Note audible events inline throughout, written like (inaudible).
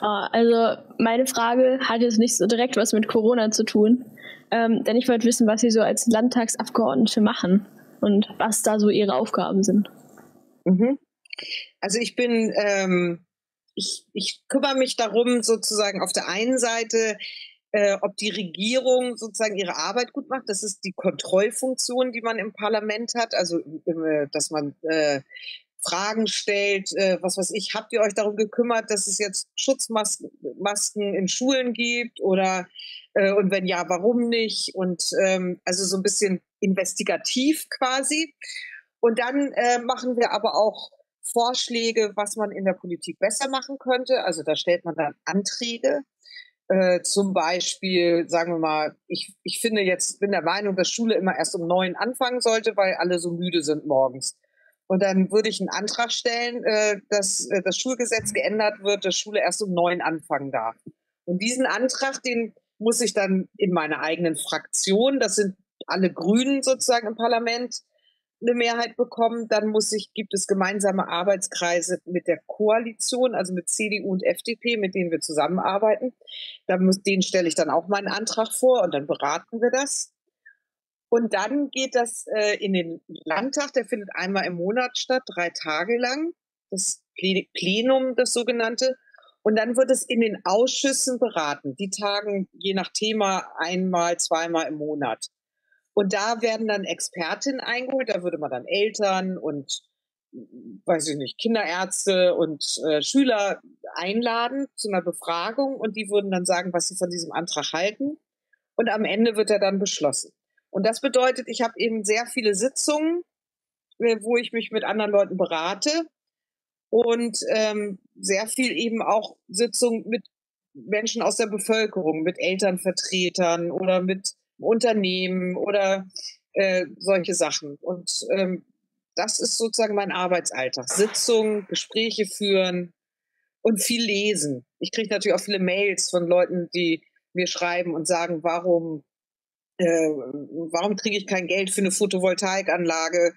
Also meine Frage hat jetzt nicht so direkt was mit Corona zu tun, ähm, denn ich wollte wissen, was Sie so als Landtagsabgeordnete machen und was da so Ihre Aufgaben sind. Mhm. Also ich bin, ähm, ich, ich kümmere mich darum, sozusagen auf der einen Seite, äh, ob die Regierung sozusagen ihre Arbeit gut macht. Das ist die Kontrollfunktion, die man im Parlament hat. Also, äh, dass man äh, Fragen stellt, äh, was weiß ich, habt ihr euch darum gekümmert, dass es jetzt Schutzmasken in Schulen gibt oder äh, und wenn ja, warum nicht? Und ähm, also so ein bisschen investigativ quasi. Und dann äh, machen wir aber auch Vorschläge, was man in der Politik besser machen könnte. Also da stellt man dann Anträge. Äh, zum Beispiel, sagen wir mal, ich, ich finde jetzt, bin der Meinung, dass Schule immer erst um neun anfangen sollte, weil alle so müde sind morgens. Und dann würde ich einen Antrag stellen, äh, dass äh, das Schulgesetz geändert wird, dass Schule erst um neun anfangen darf. Und diesen Antrag, den muss ich dann in meiner eigenen Fraktion, das sind alle Grünen sozusagen im Parlament, eine Mehrheit bekommen. Dann muss ich, gibt es gemeinsame Arbeitskreise mit der Koalition, also mit CDU und FDP, mit denen wir zusammenarbeiten. Da muss, denen stelle ich dann auch meinen Antrag vor und dann beraten wir das. Und dann geht das äh, in den Landtag, der findet einmal im Monat statt, drei Tage lang. Das Plenum, das sogenannte. Und dann wird es in den Ausschüssen beraten. Die tagen je nach Thema einmal, zweimal im Monat. Und da werden dann Expertinnen eingeholt. Da würde man dann Eltern und, weiß ich nicht, Kinderärzte und äh, Schüler einladen zu einer Befragung. Und die würden dann sagen, was sie von diesem Antrag halten. Und am Ende wird er dann beschlossen. Und das bedeutet, ich habe eben sehr viele Sitzungen, äh, wo ich mich mit anderen Leuten berate und ähm, sehr viel eben auch Sitzungen mit Menschen aus der Bevölkerung, mit Elternvertretern oder mit Unternehmen oder äh, solche Sachen. Und ähm, das ist sozusagen mein Arbeitsalltag. Sitzungen, Gespräche führen und viel lesen. Ich kriege natürlich auch viele Mails von Leuten, die mir schreiben und sagen, warum äh, warum kriege ich kein Geld für eine Photovoltaikanlage?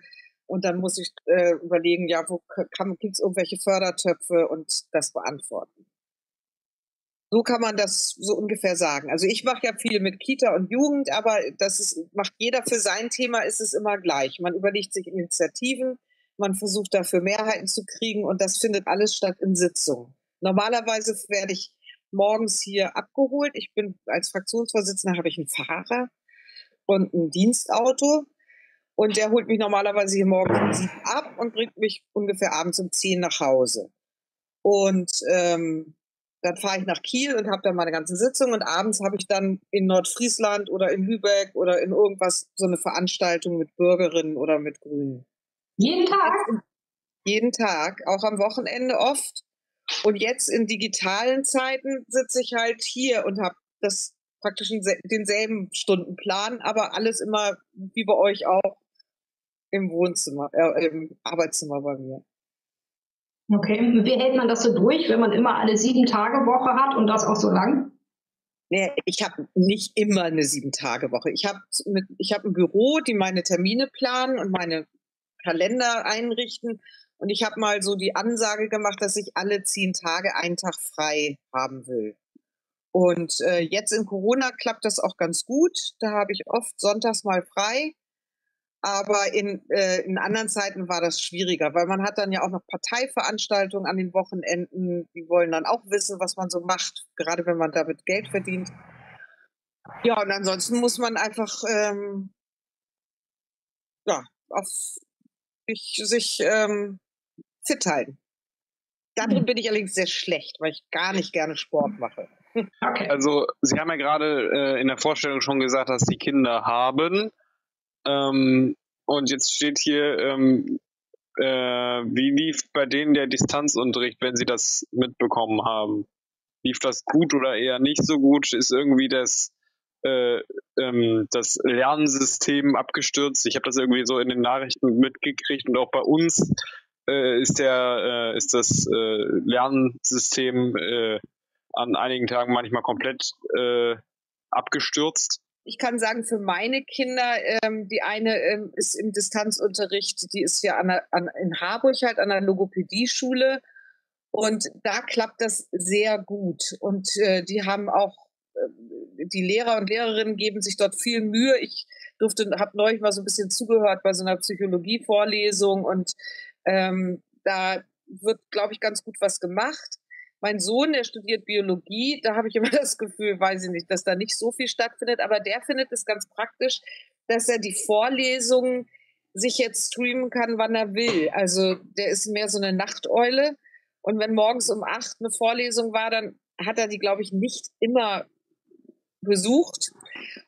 Und dann muss ich äh, überlegen, ja, wo gibt es irgendwelche Fördertöpfe und das beantworten. So kann man das so ungefähr sagen. Also ich mache ja viel mit Kita und Jugend, aber das ist, macht jeder für sein Thema, ist es immer gleich. Man überlegt sich Initiativen, man versucht dafür Mehrheiten zu kriegen und das findet alles statt in Sitzungen. Normalerweise werde ich morgens hier abgeholt. Ich bin als Fraktionsvorsitzender habe ich einen Fahrer, und ein Dienstauto. Und der holt mich normalerweise hier morgens um sieben ab und bringt mich ungefähr abends um zehn nach Hause. Und ähm, dann fahre ich nach Kiel und habe dann meine ganzen Sitzungen und abends habe ich dann in Nordfriesland oder in Lübeck oder in irgendwas so eine Veranstaltung mit Bürgerinnen oder mit Grünen. Jeden Tag? Jeden Tag, auch am Wochenende oft. Und jetzt in digitalen Zeiten sitze ich halt hier und habe das praktisch denselben Stundenplan, aber alles immer wie bei euch auch im Wohnzimmer, äh, im Arbeitszimmer bei mir. Okay, wie hält man das so durch, wenn man immer eine sieben Tage Woche hat und das auch so lang? Nee, ich habe nicht immer eine sieben Tage Woche. Ich habe ich hab ein Büro, die meine Termine planen und meine Kalender einrichten. Und ich habe mal so die Ansage gemacht, dass ich alle zehn Tage einen Tag frei haben will. Und äh, jetzt in Corona klappt das auch ganz gut. Da habe ich oft sonntags mal frei. Aber in, äh, in anderen Zeiten war das schwieriger, weil man hat dann ja auch noch Parteiveranstaltungen an den Wochenenden. Die wollen dann auch wissen, was man so macht, gerade wenn man damit Geld verdient. Ja, und ansonsten muss man einfach ähm, ja, auf sich, sich ähm, fit halten. Darin mhm. bin ich allerdings sehr schlecht, weil ich gar nicht gerne Sport mache. (laughs) Okay. Also Sie haben ja gerade äh, in der Vorstellung schon gesagt, dass Sie Kinder haben. Ähm, und jetzt steht hier, ähm, äh, wie lief bei denen der Distanzunterricht, wenn Sie das mitbekommen haben? Lief das gut oder eher nicht so gut? Ist irgendwie das äh, ähm, das Lernsystem abgestürzt? Ich habe das irgendwie so in den Nachrichten mitgekriegt und auch bei uns äh, ist der äh, ist das äh, Lernsystem an einigen Tagen manchmal komplett äh, abgestürzt. Ich kann sagen, für meine Kinder, ähm, die eine ähm, ist im Distanzunterricht, die ist ja an, an, in Harburg halt an der Logopädie-Schule. Und da klappt das sehr gut. Und äh, die haben auch, äh, die Lehrer und Lehrerinnen geben sich dort viel Mühe. Ich durfte, habe neulich mal so ein bisschen zugehört bei so einer Psychologievorlesung und ähm, da wird, glaube ich, ganz gut was gemacht. Mein Sohn, der studiert Biologie, da habe ich (laughs) immer das Gefühl, weiß ich nicht, dass da nicht so viel stattfindet, aber der findet es ganz praktisch, dass er die Vorlesungen sich jetzt streamen kann, wann er will. Also der ist mehr so eine Nachteule. Und wenn morgens um acht eine Vorlesung war, dann hat er die, glaube ich, nicht immer besucht.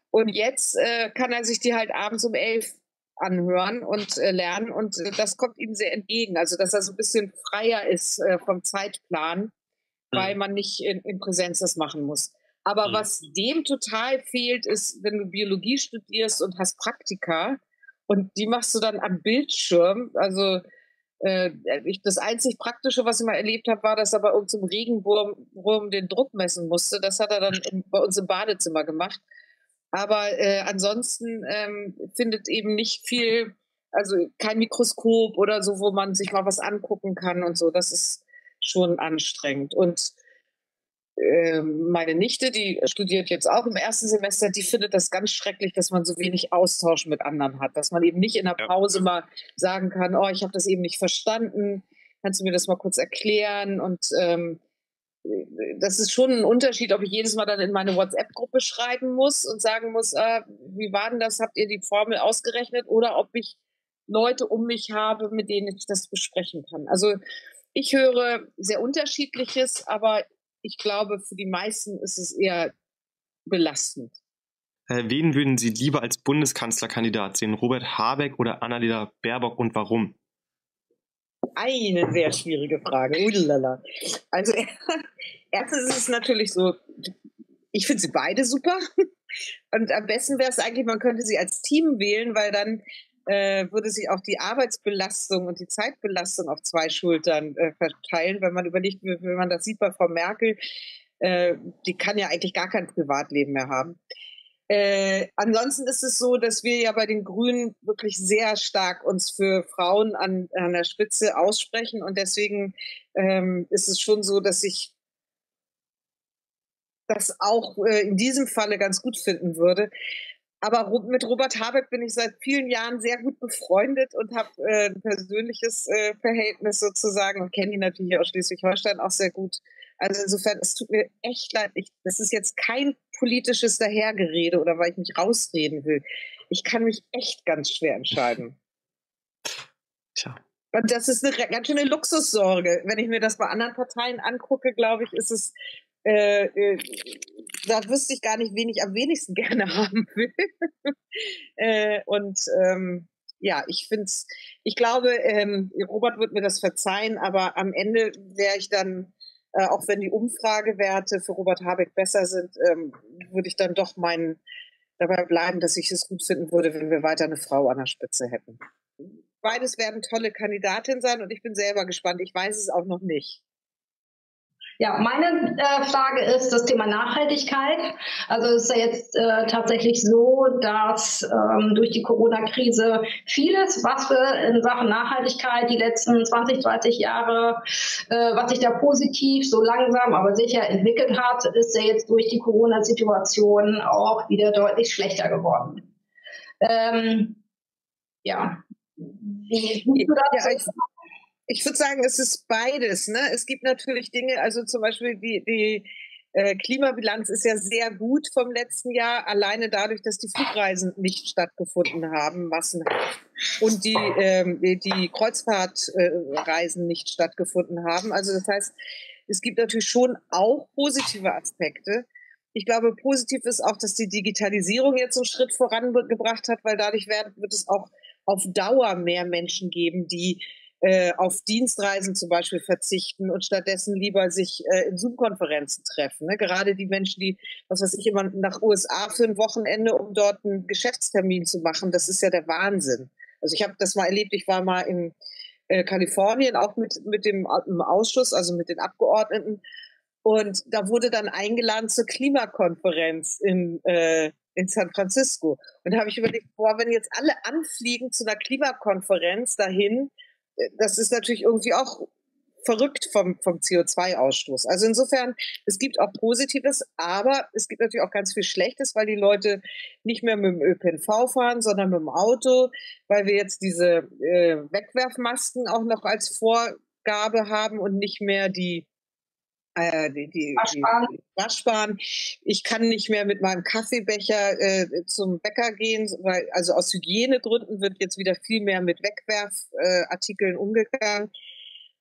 Und jetzt äh, kann er sich die halt abends um elf anhören und äh, lernen. Und äh, das kommt ihm sehr entgegen. Also, dass er so ein bisschen freier ist äh, vom Zeitplan. Weil man nicht in, in, Präsenz das machen muss. Aber mhm. was dem total fehlt, ist, wenn du Biologie studierst und hast Praktika und die machst du dann am Bildschirm. Also, äh, ich, das einzig Praktische, was ich mal erlebt habe, war, dass er bei uns im Regenwurm den Druck messen musste. Das hat er dann in, bei uns im Badezimmer gemacht. Aber äh, ansonsten ähm, findet eben nicht viel, also kein Mikroskop oder so, wo man sich mal was angucken kann und so. Das ist schon anstrengend. Und äh, meine Nichte, die studiert jetzt auch im ersten Semester, die findet das ganz schrecklich, dass man so wenig Austausch mit anderen hat, dass man eben nicht in der Pause ja. mal sagen kann, oh, ich habe das eben nicht verstanden, kannst du mir das mal kurz erklären? Und ähm, das ist schon ein Unterschied, ob ich jedes Mal dann in meine WhatsApp-Gruppe schreiben muss und sagen muss, äh, wie war denn das, habt ihr die Formel ausgerechnet oder ob ich Leute um mich habe, mit denen ich das besprechen kann. Also ich höre sehr unterschiedliches, aber ich glaube, für die meisten ist es eher belastend. Äh, wen würden Sie lieber als Bundeskanzlerkandidat sehen? Robert Habeck oder Annalena Baerbock und warum? Eine sehr schwierige Frage. Ulalala. Also (laughs) erstens ist es natürlich so, ich finde sie beide super. Und am besten wäre es eigentlich, man könnte sie als Team wählen, weil dann äh, würde sich auch die Arbeitsbelastung und die Zeitbelastung auf zwei Schultern äh, verteilen, wenn man überlegt, wenn man das sieht bei Frau Merkel, äh, die kann ja eigentlich gar kein Privatleben mehr haben. Äh, ansonsten ist es so, dass wir ja bei den Grünen wirklich sehr stark uns für Frauen an, an der Spitze aussprechen und deswegen ähm, ist es schon so, dass ich das auch äh, in diesem Falle ganz gut finden würde. Aber mit Robert Habeck bin ich seit vielen Jahren sehr gut befreundet und habe äh, ein persönliches äh, Verhältnis sozusagen und kenne ihn natürlich aus Schleswig-Holstein auch sehr gut. Also insofern, es tut mir echt leid. Ich, das ist jetzt kein politisches Dahergerede oder weil ich mich rausreden will. Ich kann mich echt ganz schwer entscheiden. Tja. Und das ist eine ganz schöne Luxussorge. Wenn ich mir das bei anderen Parteien angucke, glaube ich, ist es, äh, äh, da wüsste ich gar nicht, wen ich am wenigsten (laughs) gerne haben will. äh, und ähm, ja, ich finde es, ich glaube, ähm, Robert wird mir das verzeihen, aber am Ende wäre ich dann äh, auch wenn die Umfragewerte für Robert Habeck besser sind, ähm, würde ich dann doch meinen, dabei bleiben, dass ich es gut finden würde, wenn wir weiter eine Frau an der Spitze hätten. Beides werden tolle Kandidatinnen sein und ich bin selber gespannt. Ich weiß es auch noch nicht. Ja, meine äh, Frage ist das Thema Nachhaltigkeit. Also es ist ja jetzt äh, tatsächlich so, dass ähm, durch die Corona-Krise vieles, was wir in Sachen Nachhaltigkeit die letzten 20, 30 Jahre, äh, was sich da positiv so langsam, aber sicher entwickelt hat, ist ja jetzt durch die Corona-Situation auch wieder deutlich schlechter geworden. Ähm, ja. Wie siehst du das? Ja, ich würde sagen, es ist beides. Ne? Es gibt natürlich Dinge, also zum Beispiel die, die äh, Klimabilanz ist ja sehr gut vom letzten Jahr, alleine dadurch, dass die Flugreisen nicht stattgefunden haben, massenhaft. Und die, ähm, die Kreuzfahrtreisen äh, nicht stattgefunden haben. Also das heißt, es gibt natürlich schon auch positive Aspekte. Ich glaube, positiv ist auch, dass die Digitalisierung jetzt einen Schritt vorangebracht hat, weil dadurch wird, wird es auch auf Dauer mehr Menschen geben, die äh, auf Dienstreisen zum Beispiel verzichten und stattdessen lieber sich äh, in Zoom-Konferenzen treffen. Ne? Gerade die Menschen, die, was weiß ich, immer nach USA für ein Wochenende, um dort einen Geschäftstermin zu machen, das ist ja der Wahnsinn. Also ich habe das mal erlebt, ich war mal in äh, Kalifornien auch mit, mit dem Ausschuss, also mit den Abgeordneten. Und da wurde dann eingeladen zur Klimakonferenz in, äh, in San Francisco. Und da habe ich überlegt, boah, wenn jetzt alle anfliegen zu einer Klimakonferenz dahin, das ist natürlich irgendwie auch verrückt vom, vom CO2-Ausstoß. Also insofern, es gibt auch Positives, aber es gibt natürlich auch ganz viel Schlechtes, weil die Leute nicht mehr mit dem ÖPNV fahren, sondern mit dem Auto, weil wir jetzt diese äh, Wegwerfmasken auch noch als Vorgabe haben und nicht mehr die äh, die, die, Waschbahn. die Waschbahn. Ich kann nicht mehr mit meinem Kaffeebecher äh, zum Bäcker gehen, weil also aus Hygienegründen wird jetzt wieder viel mehr mit Wegwerfartikeln äh, umgegangen.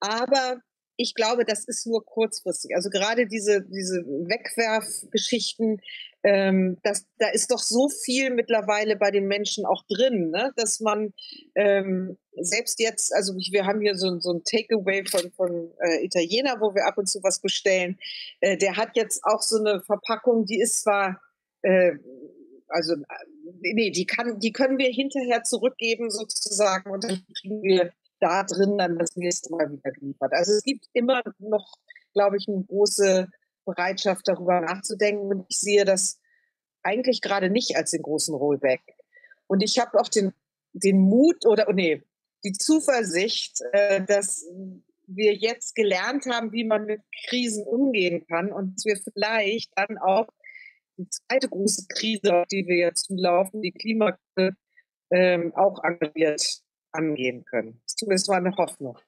Aber ich glaube, das ist nur kurzfristig. Also gerade diese, diese Wegwerfgeschichten, ähm, das, da ist doch so viel mittlerweile bei den Menschen auch drin, ne? dass man ähm, selbst jetzt, also wir haben hier so, so ein Takeaway von, von äh, Italiener, wo wir ab und zu was bestellen. Äh, der hat jetzt auch so eine Verpackung, die ist zwar, äh, also äh, nee, die kann, die können wir hinterher zurückgeben sozusagen und dann kriegen wir da drin dann das nächste Mal wieder geliefert. Also es gibt immer noch, glaube ich, eine große Bereitschaft, darüber nachzudenken. Und ich sehe das eigentlich gerade nicht als den großen Rollback. Und ich habe auch den, den Mut oder, oh nee, die Zuversicht, äh, dass wir jetzt gelernt haben, wie man mit Krisen umgehen kann und dass wir vielleicht dann auch die zweite große Krise, auf die wir jetzt zulaufen, die Klimakrise, ähm, auch engagiert angehen können. Zumindest mal eine Hoffnung.